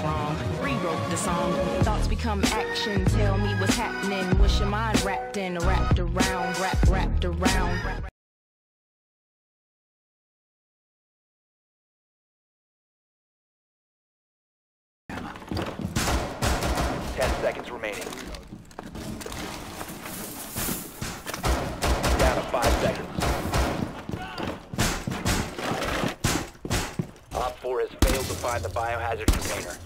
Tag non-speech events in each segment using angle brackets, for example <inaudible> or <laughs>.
wrong. Rewrote the song. Thoughts become action. Tell me what's happening. What's your mind wrapped in? Wrapped around, wrapped around. Ten seconds remaining. Has failed to find the biohazard container.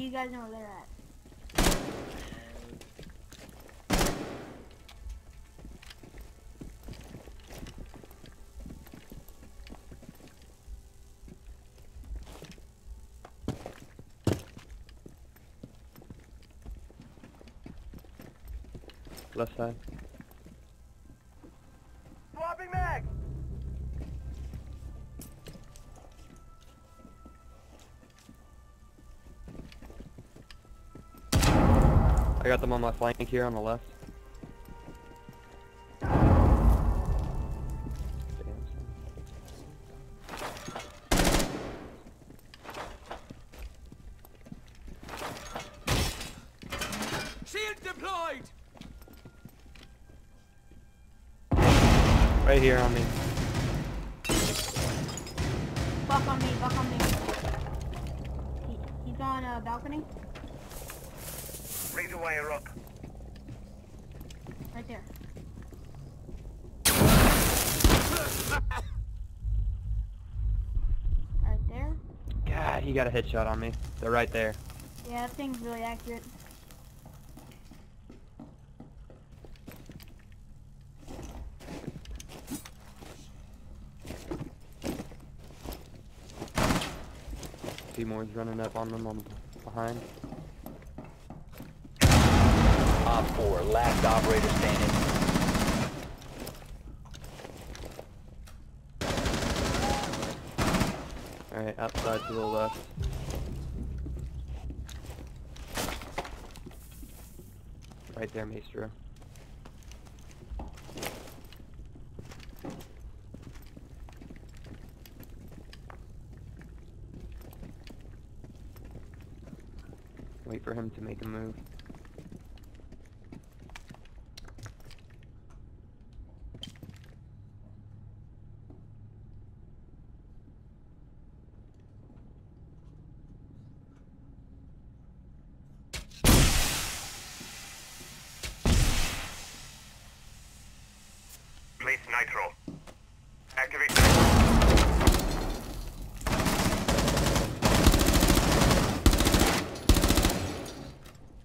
You guys know where they're at? Left side. I got them on my flank here on the left. Shield deployed! Right here on me. Buck on me, buck on me. He, he's on a balcony. Razor wire up. Right there. Right there. God, he got a headshot on me. They're right there. Yeah, that thing's really accurate. Seymour's running up on them on behind. Op 4, last operator standing. Alright, outside to the left. Right there, Maestro. Wait for him to make a move. Place nitro. Activate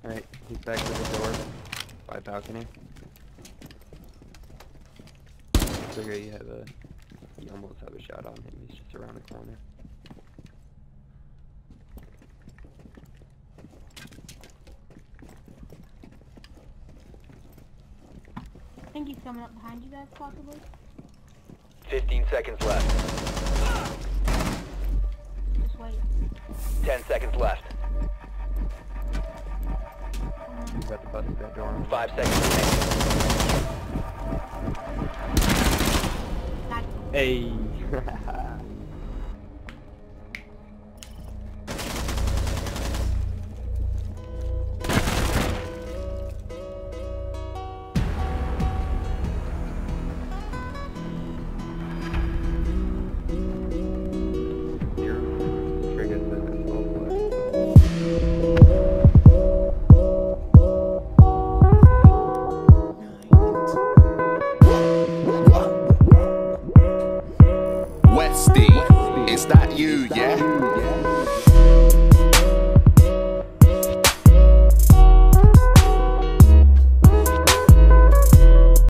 Alright, he's back to the door. By balcony. Figure you have a you almost have a shot on him, he's just around the corner. I think he's coming up behind you guys, possibly. 15 seconds left. Just wait. 10 seconds left. He's about to bust that door. 5 seconds remaining. Hey! <laughs> you, yeah?